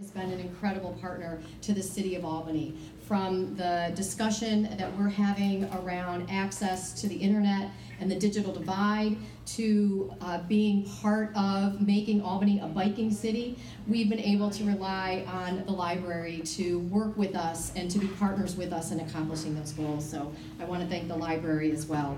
has been an incredible partner to the city of Albany. From the discussion that we're having around access to the internet and the digital divide to uh, being part of making Albany a biking city, we've been able to rely on the library to work with us and to be partners with us in accomplishing those goals. So I want to thank the library as well.